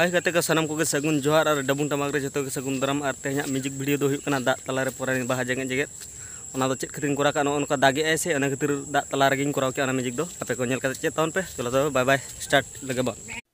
Hi kata ke sanam ko ke johar ar dabung tamak re joto ke segun daram ar tehnya music video do huyuk kana dak talare porani baha jangan jeget. Ona do chet khatin kora ka no onka dage ese ona khatir dak talare gin korau ke ona music do ape ko nyel kata cek tahun pe cholo bye bye start lega bang